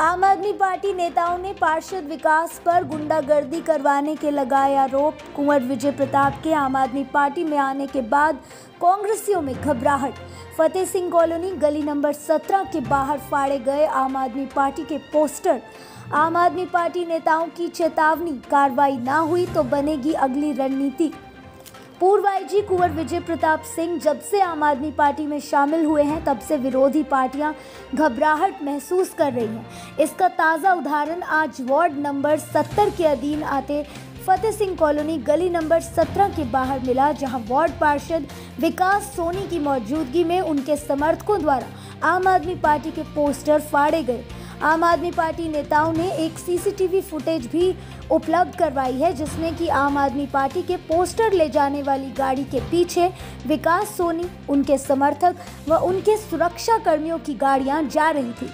आम आदमी पार्टी नेताओं ने पार्षद विकास पर गुंडागर्दी करवाने के लगाए आरोप। कुंवर विजय प्रताप के आम आदमी पार्टी में आने के बाद कांग्रेसियों में घबराहट। फतेह सिंह कॉलोनी गली नंबर 17 के बाहर फाड़े गए आम आदमी पार्टी के पोस्टर। आम आदमी पार्टी नेताओं की चेतावनी, कार्रवाई ना हुई तो बनेगी अगली रणनीति। पूर्व आईजी कुंवर विजय प्रताप सिंह जब से आम आदमी पार्टी में शामिल हुए हैं, तब से विरोधी पार्टियाँ घबराहट महसूस कर रही हैं। इसका ताज़ा उदाहरण आज वार्ड नंबर 70 के अधीन आते फतेह सिंह कॉलोनी गली नंबर 17 के बाहर मिला, जहाँ वार्ड पार्षद विकास सोनी की मौजूदगी में उनके समर्थकों द्वारा आम आदमी पार्टी के पोस्टर फाड़े गए। आम आदमी पार्टी नेताओं ने एक सीसीटीवी फुटेज भी उपलब्ध करवाई है, जिसमें कि आम आदमी पार्टी के पोस्टर ले जाने वाली गाड़ी के पीछे विकास सोनी, उनके समर्थक व उनके सुरक्षा कर्मियों की गाड़ियाँ जा रही थी।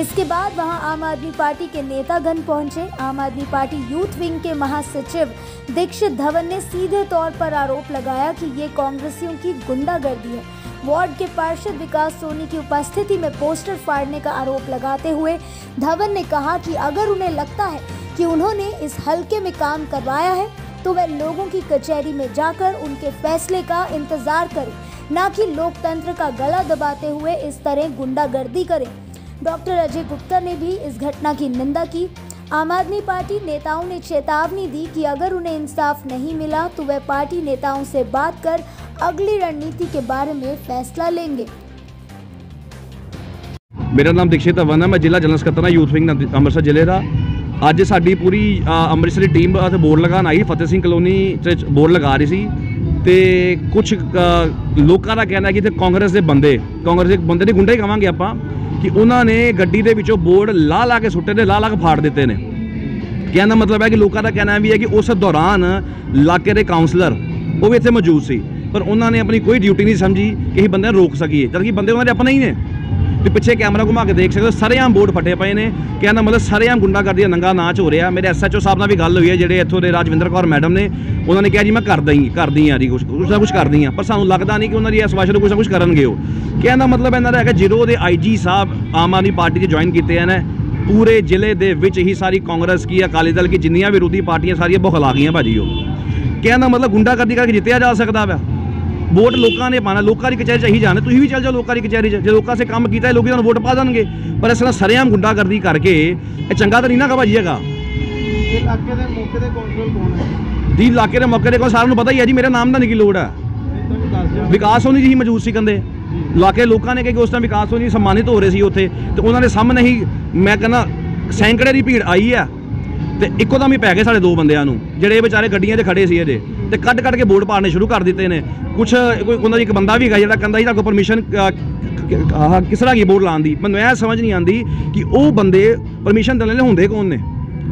इसके बाद वहाँ आम आदमी पार्टी के नेतागण पहुँचे। आम आदमी पार्टी यूथ विंग के महासचिव दीक्षित धवन ने सीधे तौर पर आरोप लगाया कि ये कांग्रेसियों की गुंडागर्दी है। वार्ड के पार्षद विकास सोनी की उपस्थिति में पोस्टर फाड़ने का आरोप लगाते हुए धवन ने कहा कि अगर उन्हें लगता है कि उन्होंने इस हलके में काम करवाया है तो वह लोगों की कचहरी में जाकर उनके फैसले का इंतज़ार करें, न कि लोकतंत्र का गला दबाते हुए इस तरह गुंडागर्दी करें। डॉक्टर अजय गुप्ता ने भी इस घटना की निंदा की। आम आदमी पार्टी नेताओं ने चेतावनी दी कि अगर उन्हें इंसाफ नहीं मिला तो वह पार्टी नेताओं से बात कर अगली रणनीति के बारे में फैसला लेंगे ਮੇਰਾ ਨਾਮ ਦਿਕਸ਼ਿਤ ਧਵਨ ਹੈ ਮੈਂ ਜ਼ਿਲ੍ਹਾ ਜਨਰਲ ਸਕੱਤਰ ਹਾਂ ਯੂਥ ਵਿੰਗ ਨੰਦ- ਅੰਮ੍ਰਿਤਸਰ ਜ਼ਿਲ੍ਹੇ ਦਾ ਅੱਜ ਸਾਡੀ ਪੂਰੀ ਅ, ਅੰਮ੍ਰਿਤਸਰੀ ਟੀਮ ਉੱਥੇ ਬੋਰਡ ਲਗਾਉਣ ਆਈ ਫਤਿਹ ਸਿੰਘ ਕਲੋਨੀ 'ਚ ਬੋਰਡ ਲਗਾ ਰਹੀ ਸੀ ਤੇ ਕੁਝ ਲੋਕਾਂ ਦਾ ਕਹਿਣਾ ਹੈ ਕਿ ਇੱਥੇ ਕਾਂਗਰਸ ਦੇ ਬੰਦੇ ਕਾਂਗਰਸ ਦੇ ਬੰਦੇ ਦੇ ਗੁੰਡੇ ਹੀ ਕਵਾਂਗੇ ਆਪਾਂ ਕਿ ਉਹਨਾਂ ਨੇ ਗੱਡੀ ਦੇ ਵਿੱਚੋਂ ਬੋਰਡ ਲਾ ਲਾ ਕੇ ਸੁੱਟੇ ਤੇ ਲਾ ਲਾ ਕੇ ਫਾੜ ਦਿੱਤੇ ਨੇ ਕਹਿਣ ਦਾ ਮਤਲਬ ਹੈ ਕਿ ਲੋਕਾਂ ਦਾ ਕਹਿਣਾ ਵੀ ਹੈ ਕਿ ਉਸ ਦੌਰਾਨ ਇਲਾਕੇ ਦੇ ਕਾਉਂਸਲਰ ਉਹ ਵੀ ਇੱਥੇ ਮੌਜੂਦ ਸੀ ਪਰ ਉਹਨਾਂ ਨੇ ਆਪਣੀ ਕੋਈ ਡਿਊਟੀ ਨਹੀਂ ਸਮਝੀ ਕਿ ਇਹ ਬੰਦੇ ਨੂੰ ਰੋਕ ਸਕੀਏ। ਜਦ ਕਿ ਬੰਦੇ ਉਹਨਾਂ ਦੇ ਆਪਣੇ ਹੀ ਨੇ। ਤੇ ਪਿੱਛੇ ਕੈਮਰਾ ਘੁਮਾ ਕੇ ਦੇਖ ਸਕਦੇ ਹੋ ਸਰੇਆਮ ਬੋਰਡ ਫਟੇ ਪਏ ਨੇ। ਕਹਿੰਦਾ ਮਤਲਬ ਸਰੇਆਮ ਗੁੰਡਾਗਰਦੀ ਦਾ ਨੰਗਾ ਨਾਚ ਹੋ ਰਿਹਾ। ਮੇਰੇ ਐਸਐਚਓ ਸਾਹਿਬ ਨਾਲ ਵੀ ਗੱਲ ਹੋਈ ਹੈ, ਜਿਹੜੇ ਇੱਥੋਂ ਦੇ ਰਾਜਵਿੰਦਰ ਕੌਰ ਮੈਡਮ ਨੇ, ਉਹਨਾਂ ਨੇ ਕਿਹਾ ਜੀ, ਮੈਂ ਕਰਦਾ ਹੀ ਕਰਦੀ ਆ ਜੀ ਕੁਛ ਕੁਛ ਨਾ ਕੁਛ ਕਰਦੀ ਆ। ਪਰ ਸਾਨੂੰ ਲੱਗਦਾ ਨਹੀਂ ਕਿ ਉਹਨਾਂ ਦੀ ਇਸ ਵਾਸ਼ਰ ਕੁਛ ਨਾ ਕੁਛ ਕਰਨਗੇ ਉਹ। ਕਹਿਣ ਦਾ ਮਤਲਬ ਇਹਨਾਂ ਦਾ ਹੈਗਾ ਜ਼ੀਰੋ ਦੇ ਆਈਜੀ ਸਾਹਿਬ ਆਮ ਆਦਮੀ ਪਾਰਟੀ 'ਚ ਜੁਆਇਨ ਕੀਤੇ ਹਨ ਪੂਰੇ ਜ਼ਿਲ੍ਹੇ ਦੇ ਵਿੱਚ ਹੀ ਸਾਰੀ ਕਾਂਗਰਸ ਕੀ ਅਕਾਲੀ ਦਲ ਕੀ, ਜਿੰਨੀਆਂ ਵਿਰੋਧੀ ਪਾਰਟੀਆਂ ਸਾਰੀਆਂ ਬੁਖਲਾ ਗਈਆਂ ਭਾਜੀ ਉਹ। ਕਹਿਣ ਦਾ ਮਤਲਬ ਗੁੰਡਾਗਰਦੀ ਕਰਕੇ ਜਿੱਤਿਆ ਜਾ ਸਕਦਾ ਵਾ। ਵੋਟ ਲੋਕਾਂ ਨੇ ਪਾਣਾ ਲੋਕਾਂ ਦੀ ਕਚਹਿਰੀ 'ਚ ਹੀ ਜਾਣਾ ਤੁਸੀਂ ਵੀ ਚੱਲ ਜਾਓ ਲੋਕਾਂ ਦੀ ਕਚਹਿਰੀ 'ਚ ਜੇ ਲੋਕਾਂ ਸੇ ਕੰਮ ਕੀਤਾ ਹੈ ਲੋਕੀ ਤੁਹਾਨੂੰ ਵੋਟ ਪਾ ਦੇਣਗੇ। ਪਰ ਇਸ ਤਰ੍ਹਾਂ ਸਰੇਆਮ ਗੁੰਡਾਗਰਦੀ ਕਰਕੇ ਇਹ ਚੰਗਾ ਤਾਂ ਨਹੀਂ ਨਾ ਭਾਜੀ ਹੈਗਾ। ਇਲਾਕੇ ਦੇ ਮੌਕੇ ਦੇ ਕੌਂਸਲਰ ਕੌਣ ਹੈ? ਦੀ ਇਲਾਕੇ ਦੇ ਮੌਕੇ ਦੇ ਕੋਲ ਸਾਰਿਆਂ ਨੂੰ ਪਤਾ ਹੀ ਹੈ ਜੀ ਮੇਰੇ ਨਾਮ ਦਾ ਨਹੀਂ ਕੀ ਲੋੜ ਹੈ। ਵਿਕਾਸ ਹੋਣੀ ਜੀ ਮੌਜੂਦ ਸੀ ਕਹਿੰਦੇ। ਇਲਾਕੇ ਲੋਕਾਂ ਨੇ ਕਿ ਉਸ ਟਾਈਮ ਵਿਕਾਸ ਹੋਣੀ ਸਨਮਾਨਿਤ ਹੋ ਰਹੇ ਸੀ ਉੱਥੇ ਤੇ ਉਹਨਾਂ ਦੇ ਸਾਹਮਣੇ ਹੀ ਮੈਂ ਕਹਿੰਦਾ ਸੈਂਕੜੇ ਦੀ ਭੀੜ ਆਈ ਆ ਤੇ ਇੱਕੋ ਦਮ ਹੀ ਪੈ ਗਏ ਸਾਡੇ ਦੋ ਬੰਦਿਆਂ ਨੂੰ ਜਿਹੜੇ ਵਿਚਾਰੇ ਗੱਡੀਆਂ 'ਤੇ ਖੜੇ ਸੀ ਇਹਦੇ। ਤੇ ਕੱਢ ਕੱਢ ਕੇ ਬੋਰਡ ਪਾੜਨੇ ਸ਼ੁਰੂ ਕਰ ਦਿੱਤੇ ਨੇ। ਕੁਛ ਕੋਈ ਉਹਨਾਂ ਦੀ ਇੱਕ ਬੰਦਾ ਵੀ ਹੈਗਾ ਜਿਹੜਾ ਕਹਿੰਦਾ ਸੀ ਤੁਹਾਡੇ ਕੋਲ ਪਰਮਿਸ਼ਨ ਆਹ ਕਿਸ ਤਰ੍ਹਾਂ ਕੀ ਬੋਰਡ ਲਾਉਣ ਦੀ? ਮੈਨੂੰ ਇਹ ਸਮਝ ਨਹੀਂ ਆਉਂਦੀ ਕਿ ਉਹ ਬੰਦੇ ਪਰਮਿਸ਼ਨ ਦੇਣ ਵਾਲੇ ਹੁੰਦੇ ਕੌਣ ਨੇ?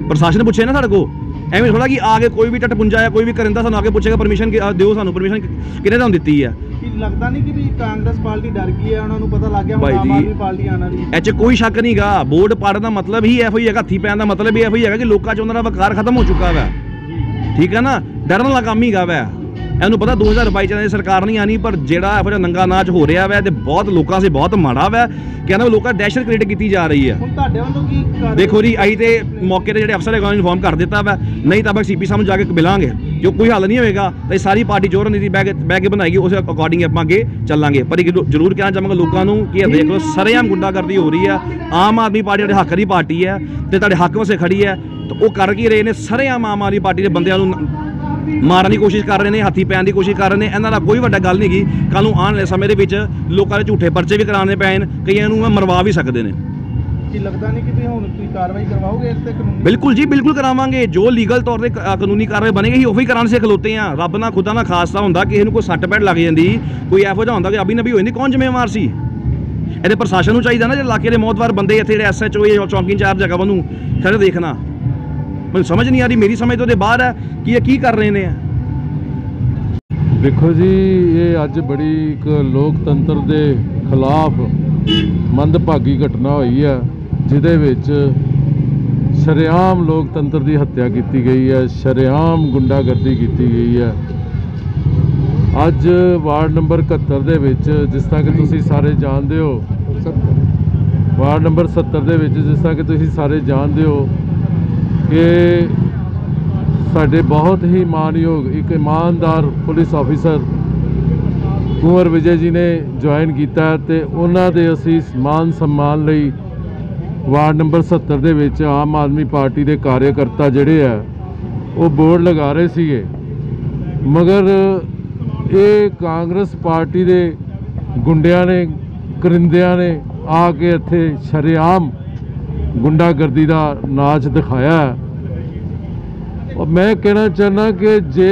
ਪ੍ਰਸ਼ਾਸਨ ਪੁੱਛੇ ਨਾ ਸਾਡੇ ਕੋਲ। ਐਵੇਂ ਥੋੜਾ ਕਿ ਆ ਕੇ ਕੋਈ ਵੀ ਟੱਟ ਪੁੰਜਾ ਜਾਂ ਕੋਈ ਵੀ ਕਰਿੰਦਾ ਸਾਨੂੰ ਆ ਕੇ ਪੁੱਛੇਗਾ ਪਰਮਿਸ਼ਨ ਦਿਓ ਸਾਨੂੰ ਪਰਮਿਸ਼ਨ ਕਿਹਨੇ ਤੁਹਾਨੂੰ ਦਿੱਤੀ ਹੈ? ਕੀ ਲੱਗਦਾ ਨਹੀਂ ਕਿ ਵੀ ਕਾਂਗਰਸ ਪਾਰਟੀ ਡਰ ਗਈ ਹੈ? ਉਹਨਾਂ ਨੂੰ ਪਤਾ ਲੱਗ ਗਿਆ ਹੁਣ ਆਮ ਜੀ, ਆਦਮੀ ਪਾਰਟੀ ਆਉਣ ਵਾਲੀ ਹੈ। ਇਹ 'ਚ ਕੋਈ ਸ਼ੱਕ ਨਹੀਂਗਾ ਬੋਰਡ ਪਾੜਨ ਦਾ ਮਤਲਬ ਹੀ ਇਹੋ ਹੀ ਹੈਗਾ ਹੱਥੀ ਪੈਣ ਦਾ ਮਤਲਬ ਹੀ ਹੀ ਹੈਗਾ ਕਿ ਲੋਕਾਂ 'ਚ ਉਹਨਾਂ ਦਾ ਵਕਾਰ ਖਤਮ ਹੋ ਚੁੱਕਾ ਵਾ। ਠੀਕ ਹੈ ਨਾ? ਡਰਨ ਵਾਲਾ ਕੰਮ ਹੀਗਾ ਵੈ। ਇਹਨੂੰ ਪਤਾ 2022 ਚ ਸਰਕਾਰ ਨਹੀਂ ਆਣੀ ਪਰ ਜਿਹੜਾ ਇਹੋ ਜਿਹਾ ਨੰਗਾ ਨਾਚ ਹੋ ਰਿਹਾ ਵੈ ਤੇ ਬਹੁਤ ਲੋਕਾਂ ਸੇ ਬਹੁਤ ਮਾੜਾ ਵੈ। ਕਹਿੰਦਾ ਲੋਕਾਂ ਦਹਿਸ਼ਤ ਕ੍ਰੀਏਟ ਕੀਤੀ ਜਾ ਰਹੀ ਹੈ। ਹੁਣ ਤੁਹਾਡੇ ਵੱਲੋਂ ਕੀ ਦੇਖੋ ਜੀ ਅਸੀਂ ਤੇ ਮੌਕੇ ਤੇ ਜਿਹੜੇ ਅਫਸਰ ਹੈਗਾ ਇਨਫੋਰਮ ਕਰ ਦਿੱਤਾ ਵਾ। ਨਹੀਂ ਤਾਂ ਆਪਾਂ ਸੀਪੀ ਸਾਹਿਬ ਜਾ ਕੇ ਮਿਲਾਂਗੇ। ਜੋ ਕੋਈ ਹੱਲ ਨਹੀਂ ਹੋਏਗਾ ਤਾਂ ਇਹ ਸਾਰੀ ਪਾਰਟੀ ਜੋ ਰਣਨੀਤੀ ਬਹਿ ਕੇ ਬਹਿ ਕੇ ਬਣਾਏਗੀ ਉਸ ਅਕੋਰਡਿੰਗ ਆਪਾਂ ਅੱਗੇ ਚੱਲਾਂਗੇ। ਪਰ ਇੱਕ ਜ਼ਰੂਰ- ਕਹਿਣਾ ਚਾਹਾਂਗਾ ਲੋਕਾਂ ਨੂੰ ਕਿ ਇਹ ਦੇਖ ਲਓ ਸਰੇਆਮ ਗੁੰਡਾਗਰਦੀ ਹੋ ਰਹੀ ਆ ਆਮ ਆਦਮੀ ਪਾਰਟੀ ਸਾਡੇ ਹੱਕ ਦੀ ਪਾਰਟੀ ਹੈ ਤੇ ਤੁਹਾਡੇ ਹੱਕ ਵਾਸਤੇ ਖੜੀ ਹੈ। ਤੇ ਉਹ ਕਰ ਕੀ ਰਹੇ ਨੇ? ਸਰੇਆਮ ਆਮ ਆਦਮੀ ਪਾਰਟੀ ਦੇ ਬੰਦਿਆਂ ਨੂੰ ਨ- ਮਾਰਨ ਦੀ ਕੋਸ਼ਿਸ਼ ਕਰ ਰਹੇ ਨੇ ਹੱਥੀ ਪੈਣ ਦੀ ਕੋਸ਼ਿਸ਼ ਕਰ ਰਹੇ ਨੇ। ਇਹਨਾਂ ਦਾ ਕੋਈ ਵੱਡਾ ਗੱਲ ਨਹੀਂ ਗੀ। ਕੱਲ ਨੂੰ ਆਉਣ ਵਾਲੇ ਸਮੇਂ ਦੇ ਵਿੱਚ ਲੋਕਾਂ ਦੇ ਝੂਠੇ ਪਰਚੇ ਵੀ ਕਰਾਉਣੇ ਪੈਣ। ਕਈਆਂ ਨੂੰ ਮਰਵਾ ਵੀ ਸਕਦੇ ਨੇ। ਕੀ ਲੱਗਦਾ ਨਹੀਂ ਕਿ ਵੀ ਹੁਣ ਤੁਸੀਂ ਕਾਰਵਾਈ ਕਰਵਾਓਗੇ ਇਸ ਤੇ ਕਾਨੂੰਨੀ? ਬਿਲਕੁਲ ਜੀ ਬਿਲਕੁਲ ਕਰਾਵਾਂਗੇ। ਜੋ ਲੀਗਲ ਤੌਰ ਤੇ ਕ- ਕਾਨੂੰਨੀ ਕਾਰਵਾਈ ਬਣੇਗੀ ਅਸੀਂ ਉਹੀ ਕਰਾਉਣ ਸੇ ਖਲੋਤੇ ਆ। ਰੱਬ ਨਾਲ ਖੁਦਾ ਨਾਲ ਖਾਸਤਾ ਹੁੰਦਾ ਕਿ ਇਹਨੂੰ ਕੋਈ ਸੱਟ ਪੈੜ ਲੱਗ ਜਾਂਦੀ। ਕੋਈ ਇਹੋ ਜਿਹਾ ਹੁੰਦਾ ਕਿ ਅਬੀ ਨਬੀ ਹੋਈ ਨਹੀਂ ਕੌਣ ਜ਼ਿੰਮੇਵਾਰ ਸੀ? ਇਹਦੇ ਪ੍ਰਸ਼ਾਸਨ ਨੂੰ ਚਾਹੀਦਾ ਨਾ ਜੇ ਇਲਾਕੇ ਦੇ ਮੌਤਵਾਰ ਬੰਦੇ ਇੱਥੇ ਜਿਹੜੇ ਐਸਐਚਓ ਜਾਂ ਚੌਂਕੀ ਇੰਚਾਰਜ ਹੈਗਾ ਉਹਨੂੰ ਖੜੇ ਦੇਖਣਾ। ਮੈਨੂੰ ਸਮਝ ਨਹੀਂ ਆ ਰਹੀ, ਮੇਰੀ ਸਮਝ ਤੋਂ ਦੇ ਬਾਹਰ ਹੈ ਕਿ ਇਹ ਕੀ ਕਰ ਰਹੇ ਨੇ ਦੇਖੋ ਜੀ, ਇਹ ਅੱਜ ਬੜੀ ਇੱਕ ਲੋਕਤੰਤਰ ਦੇ ਖਿਲਾਫ ਮੰਦਭਾਗੀ ਘਟਨਾ ਹੋਈ ਹੈ, ਜਿਹਦੇ ਵਿੱਚ ਸ਼ਰੇਆਮ ਲੋਕਤੰਤਰ ਦੀ ਹੱਤਿਆ ਕੀਤੀ ਗਈ ਹੈ, ਸ਼ਰੇਆਮ ਗੁੰਡਾਗਰਦੀ ਕੀਤੀ ਗਈ ਹੈ। ਅੱਜ ਵਾਰਡ ਨੰਬਰ 71 ਦੇ ਵਿੱਚ, ਜਿਸ ਤਰ੍ਹਾਂ ਕਿ ਤੁਸੀਂ ਸਾਰੇ ਜਾਣਦੇ ਹੋ, ਵਾਰਡ ਨੰਬਰ 70 ਦੇ ਵਿੱਚ ਜਿਸ ਤਰ੍ਹਾਂ ਕਿ ਤੁਸੀਂ ਸਾਰੇ ਜਾਣਦੇ ਹੋ ਕਿ ਸਾਡੇ ਬਹੁਤ ਹੀ ਮਾਨਯੋਗ ਇੱਕ ਇਮਾਨਦਾਰ ਪੁਲਿਸ ਆਫੀਸਰ ਕੁੰਵਰ ਵਿਜੇ ਜੀ ਨੇ ਜੁਆਇਨ ਕੀਤਾ ਹੈ ਤੇ ਉਹਨਾਂ ਦੇ ਅਸੀਂ ਮਾਨ ਸਨਮਾਨ ਲਈ ਵਾਰਡ ਨੰਬਰ 70 ਦੇ ਵਿੱਚ ਆਮ ਆਦਮੀ ਪਾਰਟੀ ਦੇ ਕਾਰਜਕਰਤਾ ਜਿਹੜੇ ਆ, ਉਹ ਬੋਰਡ ਲਗਾ ਰਹੇ ਸੀਗੇ। ਮਗਰ ਇਹ ਕਾਂਗਰਸ ਪਾਰਟੀ ਦੇ ਗੁੰਡਿਆਂ ਨੇ, ਕਰਿੰਦਿਆਂ ਨੇ ਆ ਕੇ ਇੱਥੇ ਸ਼ਰੇਆਮ ਗੁੰਡਾਗਰਦੀ ਦਾ ਨਾਚ ਦਿਖਾਇਆ ਔਰ ਮੈਂ ਕਹਿਣਾ ਚਾਹੁੰਦਾ ਕਿ ਜੇ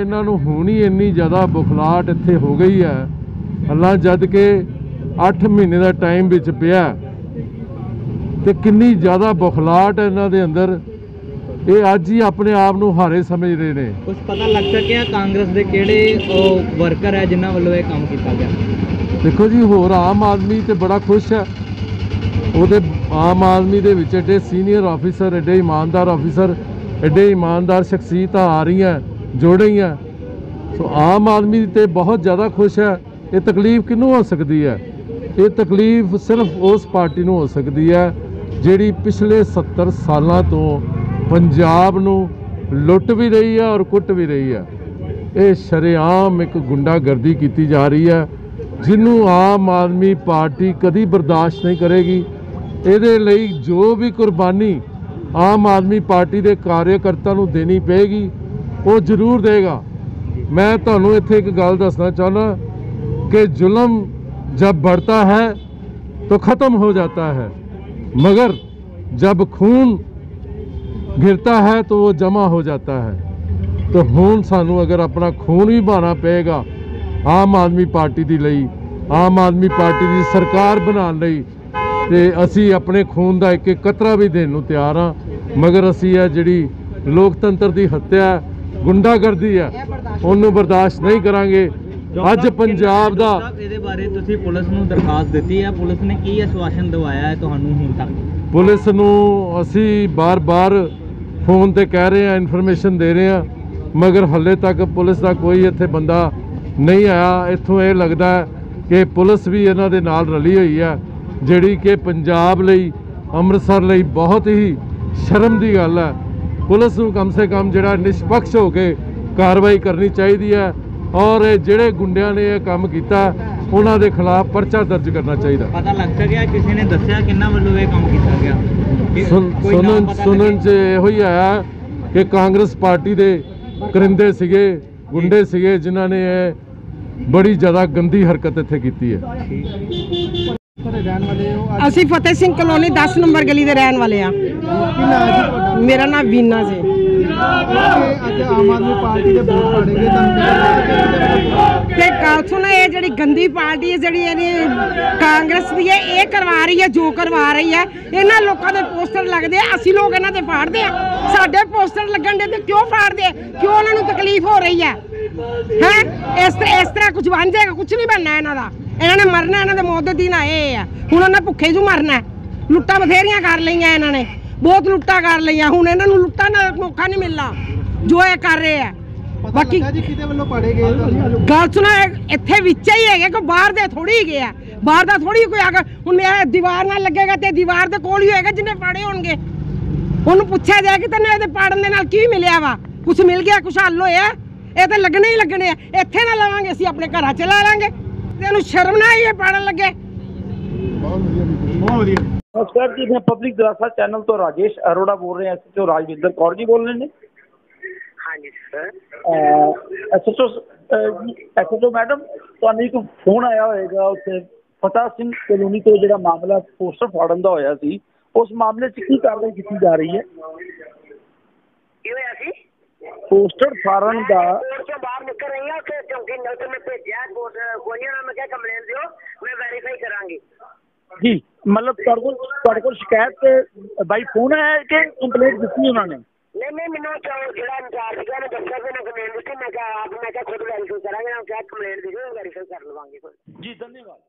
ਇਹਨਾਂ ਨੂੰ ਹੁਣੀ ਇੰਨੀ ਜ਼ਿਆਦਾ ਬੁਖਲਾਹਟ ਇੱਥੇ ਹੋ ਗਈ ਹੈ ਅੱਲਾ ਜਦ ਕਿ 8 ਮਹੀਨੇ ਦਾ ਟਾਈਮ ਵਿੱਚ ਪਿਆ ਤੇ ਕਿੰਨੀ ਜ਼ਿਆਦਾ ਬੁਖਲਾਹਟ ਹੈ ਇਹਨਾਂ ਦੇ ਅੰਦਰ ਇਹ ਅੱਜ ਹੀ ਆਪਣੇ ਆਪ ਨੂੰ ਹਾਰੇ ਸਮਝ ਰਹੇ ਨੇ। ਕੁਝ ਪਤਾ ਲੱਗ ਸਕਿਆ ਕਾਂਗਰਸ ਦੇ ਕਿਹੜੇ ਉਹ ਵਰਕਰ ਹੈ ਜਿਨ੍ਹਾਂ ਵੱਲੋਂ ਇਹ ਕੰਮ ਕੀਤਾ ਗਿਆ? ਦੇਖੋ ਜੀ ਹੋਰ ਆਮ ਆਦਮੀ ਤੇ ਬੜਾ ਖੁਸ਼ ਹੈ। ਉਹਦੇ ਆਮ ਆਦਮੀ ਦੇ ਵਿੱਚ ਐਡੇ ਸੀਨੀਅਰ ਆਫੀਸਰ ਐਡੇ ਇਮਾਨਦਾਰ ਆਫੀਸਰ ਐਡੇ ਇਮਾਨਦਾਰ ਸ਼ਖਸੀਅਤਾਂ ਆ ਰਹੀਆਂ, ਜੁੜ ਰਹੀਆਂ। ਸੋ ਆਮ ਆਦਮੀ ਤੇ ਬਹੁਤ ਜ਼ਿਆਦਾ ਖੁਸ਼ ਹੈ। ਇਹ ਤਕਲੀਫ ਕਿਹਨੂੰ ਹੋ ਸਕਦੀ ਹੈ? ਇਹ ਤਕਲੀਫ ਸਿਰਫ ਉਸ ਪਾਰਟੀ ਨੂੰ ਹੋ ਸਕਦੀ ਹੈ, ਜਿਹੜੀ ਪਿਛਲੇ 70 ਸਾਲਾਂ ਤੋਂ ਪੰਜਾਬ ਨੂੰ ਲੁੱਟ ਵੀ ਰਹੀ ਹੈ ਔਰ ਕੁੱਟ ਵੀ ਰਹੀ ਹੈ। ਇਹ ਸ਼ਰੇਆਮ ਇੱਕ ਗੁੰਡਾਗਰਦੀ ਕੀਤੀ ਜਾ ਰਹੀ ਹੈ, ਜਿਹਨੂੰ ਆਮ ਆਦਮੀ ਪਾਰਟੀ ਕਦੀ ਬਰਦਾਸ਼ਤ ਨਹੀਂ ਕਰੇਗੀ। ਇਹਦੇ ਲਈ ਜੋ ਵੀ ਕੁਰਬਾਨੀ ਆਮ ਆਦਮੀ ਪਾਰਟੀ ਦੇ ਕਾਰਜਕਰਤਾ ਨੂੰ ਦੇਣੀ ਪਏਗੀ ਉਹ ਜ਼ਰੂਰ ਦੇਗਾ ਮੈਂ ਤੁਹਾਨੂੰ ਇੱਥੇ ਇੱਕ ਗੱਲ ਦੱਸਣਾ ਚਾਹੁੰਦਾ ਕਿ ਜ਼ੁਲਮ जब बढ़ता है तो ख़त्म हो जाता है मगर जब खून गिरता है तो वो जमा हो जाता है तो ਹੁਣ ਸਾਨੂੰ ਅਗਰ ਆਪਣਾ ਖੂਨ ਵੀ ਬਹਾਉਣਾ ਪਏਗਾ ਆਮ ਆਦਮੀ ਪਾਰਟੀ ਦੀ ਲਈ ਆਮ ਆਦਮੀ ਪਾਰਟੀ ਦੀ ਸਰਕਾਰ ਬਣਾਉਣ ਲਈ ਤੇ ਅਸੀਂ ਆਪਣੇ ਖੂਨ ਦਾ ਇੱਕ ਇੱਕ ਕਤਰਾ ਵੀ ਦੇਣ ਨੂੰ ਤਿਆਰ ਹਾਂ। ਮਗਰ ਅਸੀਂ ਇਹ ਜਿਹੜੀ ਲੋਕਤੰਤਰ ਦੀ ਹੱਤਿਆ ਗੁੰਡਾਗਰਦੀ ਹੈ ਉਹਨੂੰ ਬਰਦਾਸ਼ਤ ਨਹੀਂ ਕਰਾਂਗੇ। ਅੱਜ ਪੰਜਾਬ ਦਾ ਇਹਦੇ ਬਾਰੇ ਤੁਸੀਂ ਪੁਲਿਸ ਨੂੰ ਦਰਖਾਸਤ ਦਿੱਤੀ ਹੈ। ਪੁਲਿਸ ਨੇ ਕੀ ਆਸ਼ਵਾਸਨ ਦਿਵਾਇਆ ਹੈ ਤੁਹਾਨੂੰ ਹੁਣ ਤੱਕ? ਪੁਲਿਸ ਨੂੰ ਅਸੀਂ ਬਾਰ-ਬਾਰ ਫੋਨ ਤੇ ਕਹਿ ਰਹੇ ਹਾਂ ਇਨਫੋਰਮੇਸ਼ਨ ਦੇ ਰਹੇ ਹਾਂ। ਮਗਰ ਹੱਲੇ ਤੱਕ ਪੁਲਿਸ ਦਾ ਕੋਈ ਇੱਥੇ ਬੰਦਾ ਨਹੀਂ ਆਇਆ। ਇੱਥੋਂ ਇਹ ਲੱਗਦਾ ਕਿ ਪੁਲਿਸ ਵੀ ਇਹਨਾਂ ਦੇ ਨਾਲ ਰਲੀ ਹੋਈ ਹੈ। ਜਿਹੜੀ ਕਿ ਪੰਜਾਬ ਲਈ ਅੰਮ੍ਰਿਤਸਰ ਲਈ ਬਹੁਤ ਹੀ ਸ਼ਰਮ ਦੀ ਗੱਲ ਹੈ। ਪੁਲਿਸ ਨੂੰ ਕਮ ਸੇ ਕਮ ਜਿਹੜਾ ਨਿਸ਼ਪਕਸ਼ ਹੋ ਕੇ ਕਾਰਵਾਈ ਕਰਨੀ ਚਾਹੀਦੀ ਹੈ ਔਰ ਇਹ ਜਿਹੜੇ ਗੁੰਡਿਆਂ ਨੇ ਇਹ ਕੰਮ ਕੀਤਾ ਉਹਨਾਂ ਦੇ ਖਿਲਾਫ ਪਰਚਾ ਦਰਜ ਕਰਨਾ ਚਾਹੀਦਾ। ਪਤਾ ਲੱਗ ਸਕਿਆ ਕਿਸੇ ਨੇ ਦੱਸਿਆ ਕਿੰਨਾ ਵੱਲੋਂ ਇਹ ਕੰਮ ਕੀਤਾ ਗਿਆ। ਸੁਣਨ ਸੁਣਨ? ਚ ਇਹੋ ਹੀ ਆਇਆ ਕਿ ਕਾਂਗਰਸ ਪਾਰਟੀ ਦੇ ਕਰਿੰਦੇ ਸੀਗੇ ਗੁੰਡੇ ਸੀਗੇ ਜਿਨ੍ਹਾਂ ਨੇ ਇਹ ਬੜੀ ਜ਼ਿਆਦਾ ਗੰਦੀ ਹਰਕਤ ਇੱਥੇ ਕੀਤੀ ਹੈ। ਰਹਿਣ ਵਾਲੇ ਹੋ? ਅੱਜ ਅਸੀਂ ਫਤਿਹ ਸਿੰਘ ਕਲੋਨੀ 10 ਨੰਬਰ ਗਲੀ ਦੇ ਰਹਿਣ ਵਾਲੇ ਆ। ਮੇਰਾ ਨਾਮ ਵੀਨਾ ਜੀ। ਕਿ ਅੱਜ ਆਮ ਆਦਮੀ ਪਾਰਟੀ ਦੇ ਵੋਟ ਪਾੜੇ ਗਏ ਤੁਹਾਨੂੰ ਤੇ ਗੱਲ ਸੁਣੋ ਇਹ ਜਿਹੜੀ ਗੰਦੀ ਪਾਰਟੀ ਹੈ ਜਿਹੜੀ ਇਹਨੇ ਕਾਂਗਰਸ ਦੀ ਹੈ ਇਹ ਕਰਵਾ ਰਹੀ ਹੈ ਜੋ ਕਰਵਾ ਰਹੀ ਹੈ ਇਹਨਾਂ ਲੋਕਾਂ ਦੇ ਪੋਸਟਰ ਲੱਗਦੇ ਆ ਅਸੀਂ ਲੋਕ ਇਹਨਾਂ ਤੇ ਫਾੜਦੇ ਆ। ਸਾਡੇ ਪੋਸਟਰ ਲੱਗਣ ਦੇ ਤੇ ਕਿਉਂ ਫਾੜਦੇ ਆ? ਕਿਉਂ ਉਹਨਾਂ ਨੂੰ ਤਕਲੀਫ ਹੋ ਰਹੀ ਹੈ? ਹੈ? ਇਸ ਤਰ੍ਹਾਂ ਇਸ ਤਰ੍ਹਾਂ ਕੁਝ ਬਣ ਜਾਏਗਾ ਕੁਝ ਨਹੀਂ ਬਣਨਾ ਇਹਨਾਂ ਦਾ। ਇਹਨਾਂ ਨੇ ਮਰਨਾ ਇਹਨਾਂ ਦੇ ਮੌਤ ਦੇ ਦਿਨ ਆਏ ਆ। ਹੁਣ ਉਹਨਾਂ ਭੁੱਖੇ ਜੂ ਮਰਨਾ। ਲੁੱਟਾਂ ਬਥੇਰੀਆਂ ਕਰ ਲਈਆਂ ਇਹਨਾਂ ਨੇ। ਬਹੁਤ ਲੁੱਟਾਂ ਕਰ ਲਈਆਂ। ਹੁਣ ਇਹਨਾਂ ਨੂੰ ਲੁੱਟਾਂ ਦਾ ਮੌਕਾ ਨਹੀਂ ਮਿਲਣਾ। ਜੋ ਇਹ ਕਰ ਰਹੇ ਆ। ਬਾਕੀ ਜੀ ਗੱਲ ਸੁਣਾ ਇੱਥੇ ਵਿੱਚ ਹੀ ਹੈਗੇ ਕੋਈ ਬਾਹਰ ਦੇ ਥੋੜੀ ਹੈਗੇ ਆ। ਬਾਹਰ ਦਾ ਥੋੜੀ ਕੋਈ ਆ ਕੇ ਹੁਣ ਇਹ ਦੀਵਾਰ ਨਾਲ ਲੱਗੇਗਾ ਤੇ ਦੀਵਾਰ ਦੇ ਕੋਲ ਹੀ ਹੋਏਗਾ ਜਿੰਨੇ ਪਾੜੇ ਹੋਣਗੇ। ਉਹਨੂੰ ਪੁੱਛਿਆ ਜਾਏ ਕਿ ਤੈਨੂੰ ਇਹਦੇ ਪਾੜਨ ਦੇ ਨਾਲ ਕੀ ਮਿਲਿਆ ਵਾ? ਕੁਝ ਮਿਲ ਗਿਆ ਕੁਝ ਹੱਲ ਹੋਇਆ? ਇਹ ਤਾਂ ਲੱਗਣੇ ਹੀ ਲੱਗਣੇ ਆ। ਇੱਥੇ ਨਾ ਲਾਵਾਂਗੇ ਅਸੀਂ ਆਪਣੇ ਘਰਾਂ 'ਚ ਲਾ ਲਾਂਗੇ। ਤੈਨੂੰ ਸ਼ਰਮ ਨਾ ਆਈ ਇਹ ਪਾੜਨ ਲੱਗੇ? ਨਮਸਕਾਰ ਜੀ ਮੈਂ ਪਬਲਿਕ ਦਰਾਸਾ ਚੈਨਲ ਤੋਂ ਰਾਜੇਸ਼ ਅਰੋੜਾ ਬੋਲ ਰਿਹਾ ਐਸਐਚਓ ਰਾਜਵਿੰਦਰ ਕੌਰ ਜੀ ਬੋਲ ਰਹੇ ਨੇ। ਹਾਂਜੀ ਸਰ। ਐਸਐਚਓ ਐਸਐਚਓ ਮੈਡਮ ਤੁਹਾਨੂੰ ਇੱਕ ਫੋਨ ਆਇਆ ਹੋਏਗਾ ਉੱਥੇ ਫਤਿਹ ਸਿੰਘ ਕਲੋਨੀ ਤੋਂ ਜਿਹੜਾ ਮਾਮਲਾ ਪੋਸਟਰ ਫਾੜਨ ਦਾ ਹੋਇਆ ਸੀ ਉਸ ਮਾਮਲੇ 'ਚ ਕੀ ਕਾਰਵਾਈ ਕੀਤੀ ਜਾ ਰਹੀ ਹੈ? ਕੀ ਹੋਇਆ ਸੀ? ਪੋਸਟਰ ਫਾੜਨ ਦਾ ਬਾਹਰ ਨਿਕਲ ਰਹੀ ਹਾਂ ਕਿ ਚੌਂਕੀ ਨੌਕਰ ਮੈਂ ਭੇਜਿਆ ਕੋਰਟ ਕੋਈ ਨਾ ਮੈਂ ਕਿਹਾ ਕੰਪਲੇਂਟ ਦਿਓ ਮੈਂ ਵੈਰੀਫਾਈ ਕਰਾਂਗੀ ਜੀ। ਮਤਲਬ ਤੁਹਾਡੇ ਕੋਲ ਤੁਹਾਡੇ ਕੋਲ ਸ਼ਿਕਾਇਤ ਬਾਈ ਫੋਨ ਆਇਆ ਹੈ ਕਿ ਕੰਪਲੇਂਟ ਦਿੱਤੀ ਉਹਨਾਂ ਨੇ? ਨਹੀਂ ਨਹੀਂ ਮੈਨੂੰ ਜਿਹੜਾ ਇੰਚਾਰਜ ਸੀਗਾ ਮੈਂ ਦੱਸਿਆ ਕਿ ਮੈਂ ਕੰਪਲੇਂਟ ਦਿੱਤੀ। ਮੈਂ ਕਿਹਾ ਆਪ ਮੈਂ ਕਿਹਾ ਖੁਦ ਵੈਰੀਫਾਈ ਕਰਾਂਗੇ ਮੈਂ ਕਿਹਾ ਕੰਪਲੇਂਟ ਦੇ ਵੈਰੀਫਾਈ ਕਰ ਲਵਾਂਗੇ। ਕੋਈ ਜੀ ਧੰਨਵਾਦ।